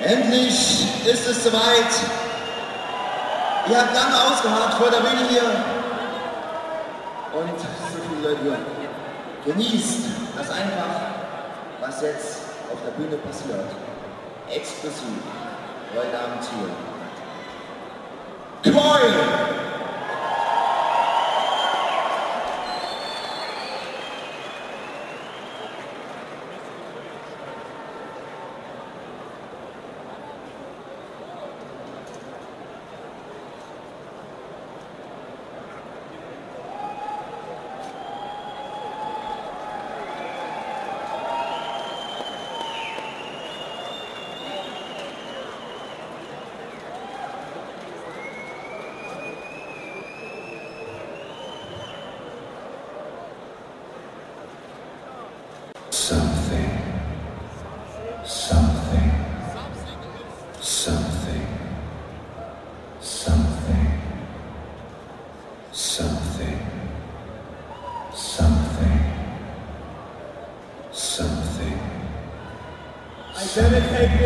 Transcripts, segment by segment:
Endlich ist es soweit. Ihr habt lange ausgeharrt vor der Bühne hier. Und so viele Leute hier. Genießt das einfach, was jetzt auf der Bühne passiert. Exklusiv, heute Abend hier. Coil!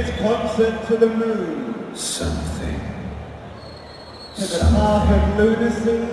This concert to the moon, Something. to the path of lunacy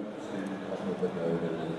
100% of the burden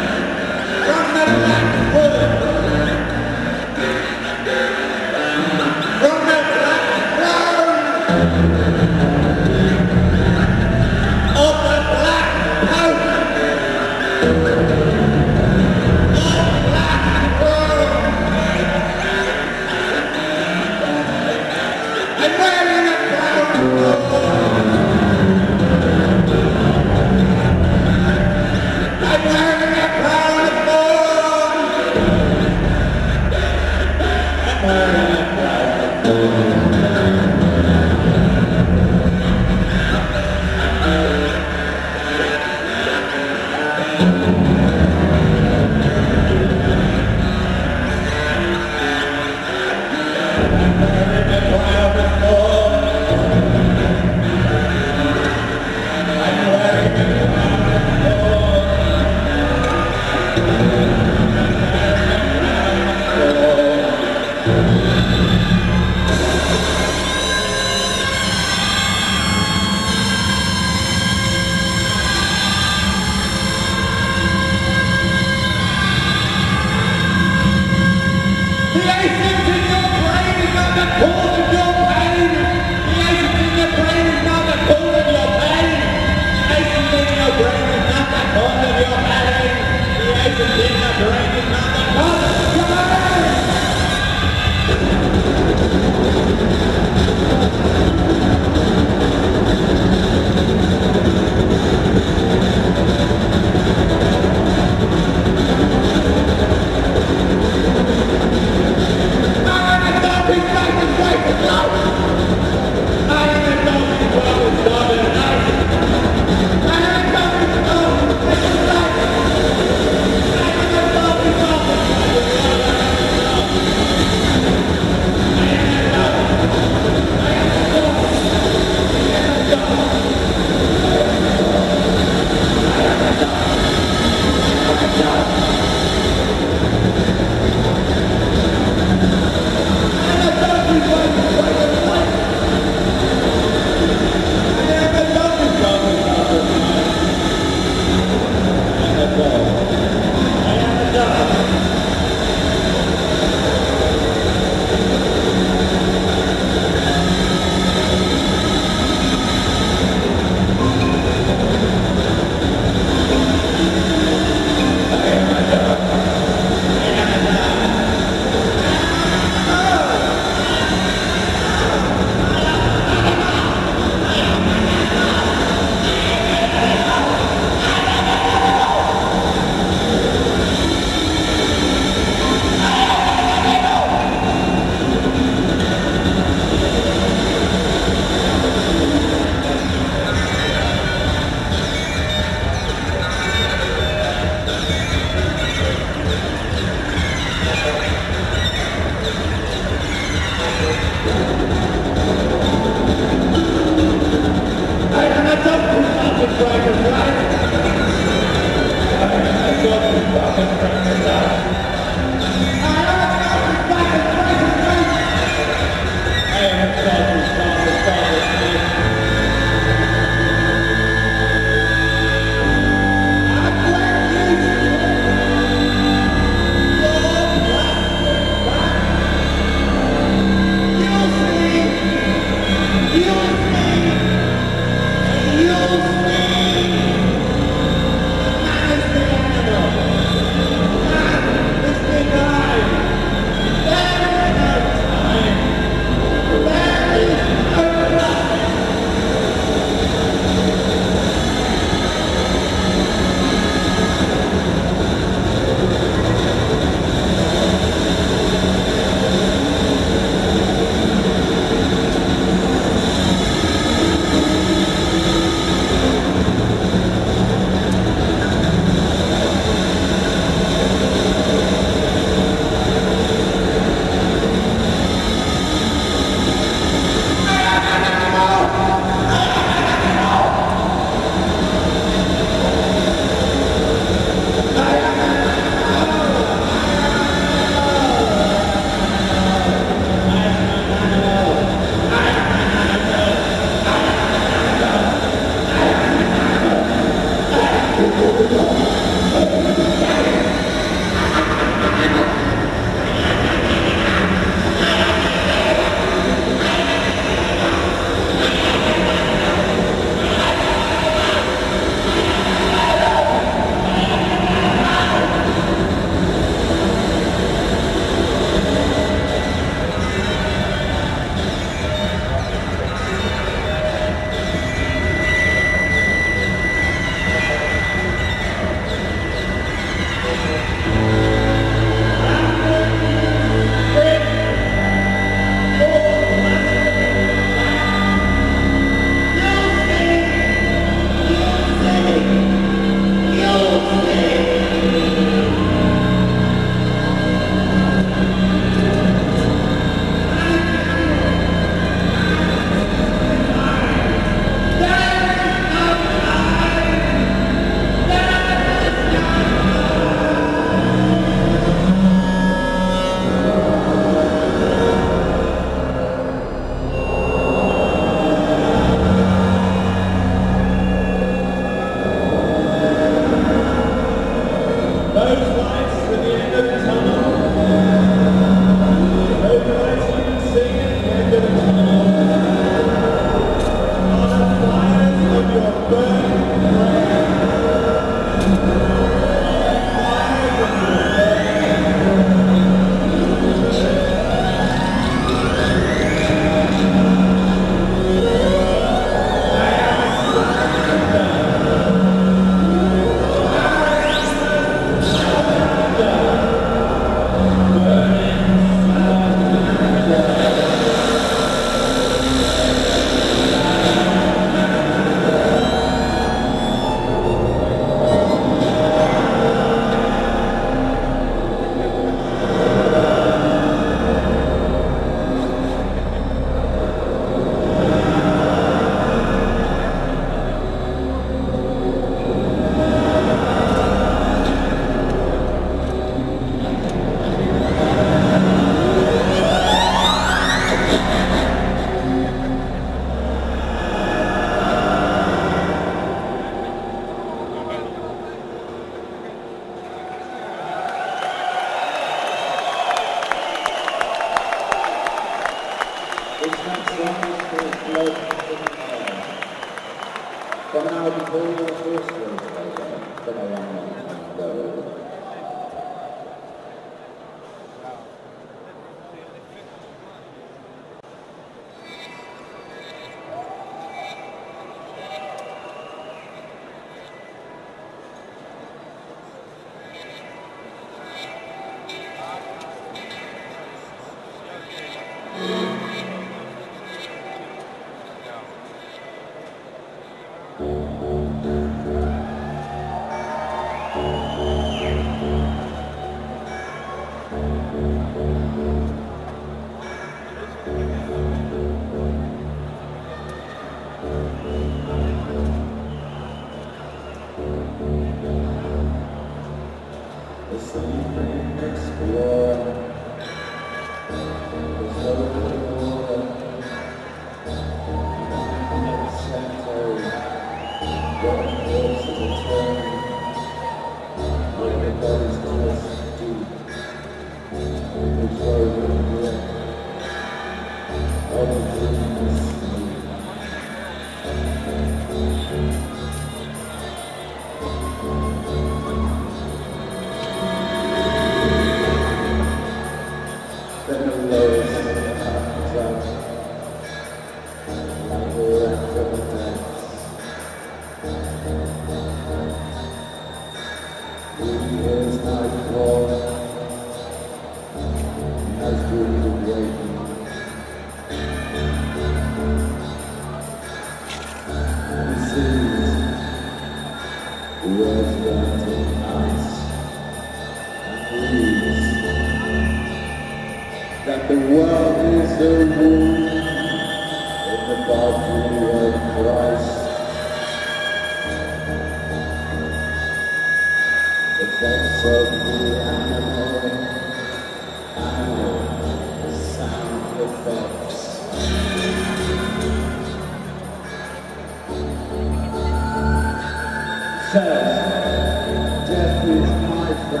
You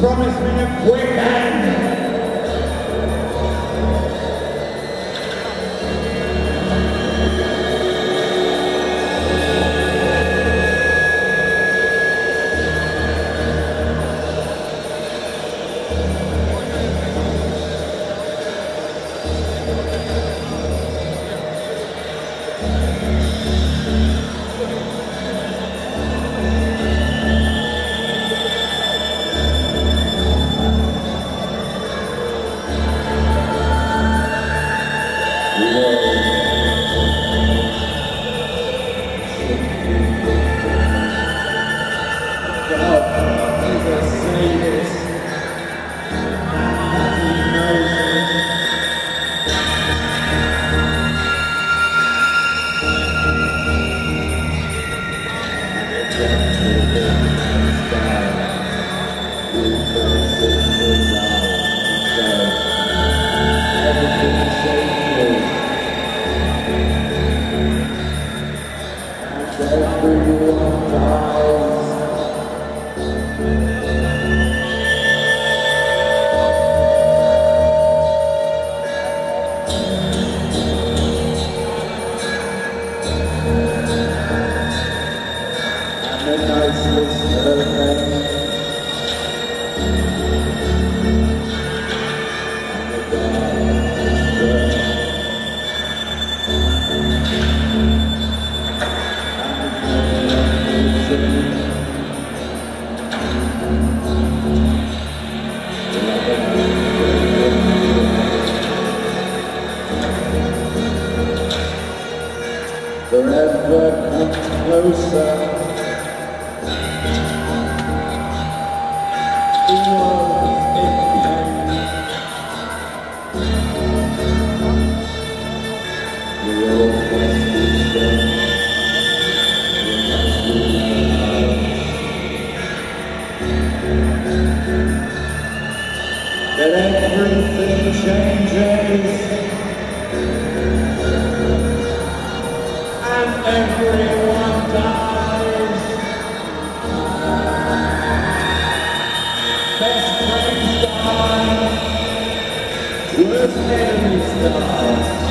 promised me a quick end. forever and closer. In hand. We all must be strong. everything changes. Best place to die. Worst enemy stars.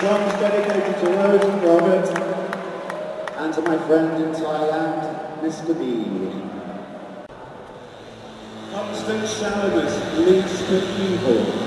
song is dedicated to Rose and Robert and to my friend in Thailand, Mr. B. Constant shallowness leads to evil.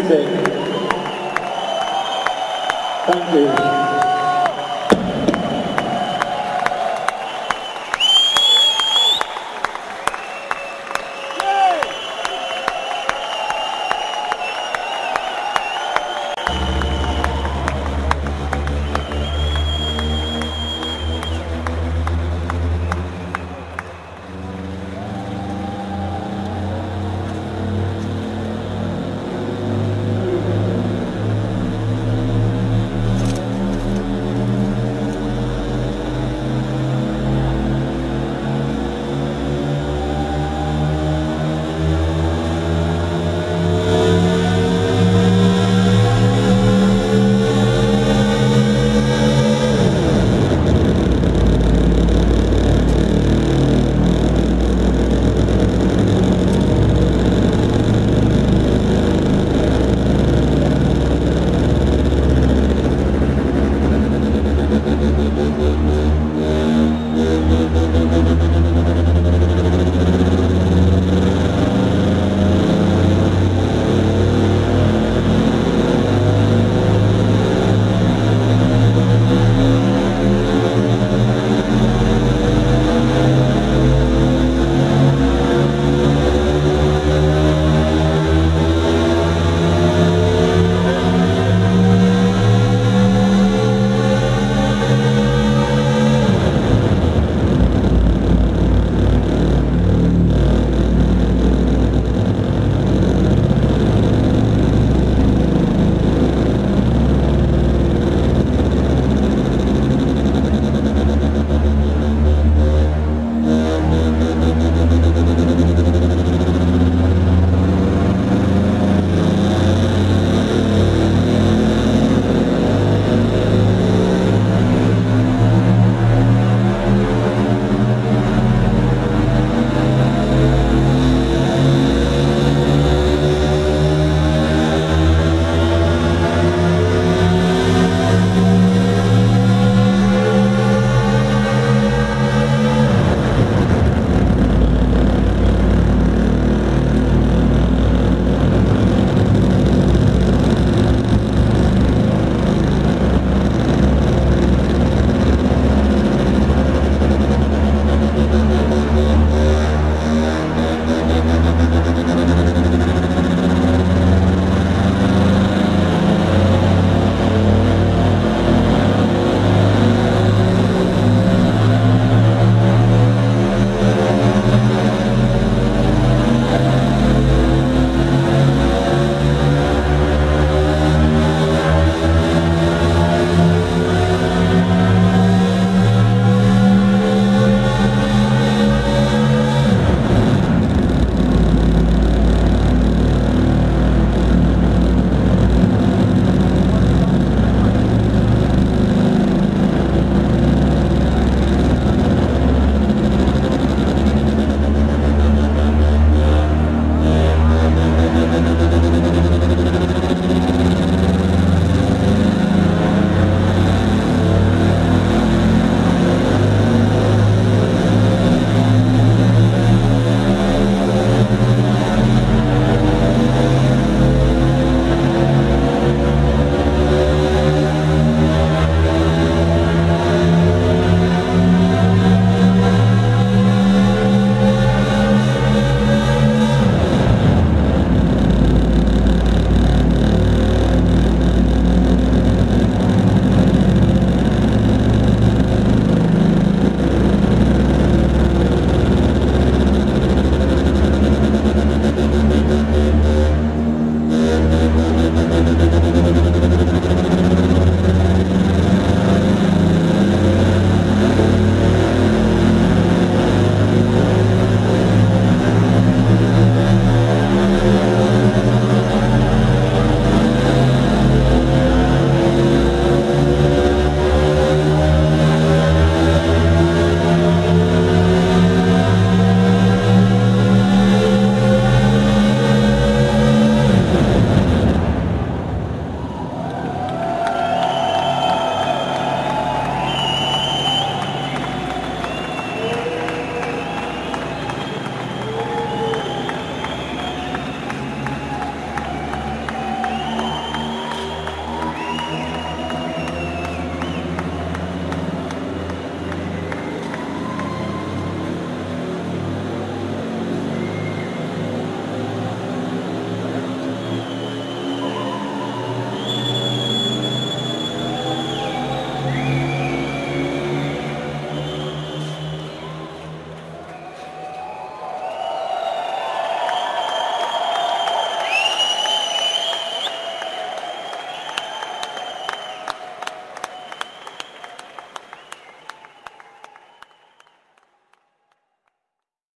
Music. Thank you.